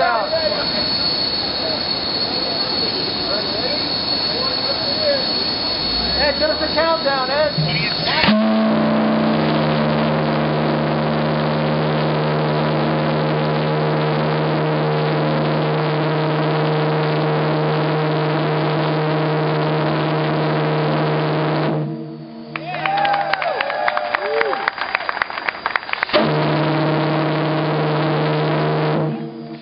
out. Ed, give us a countdown, Ed.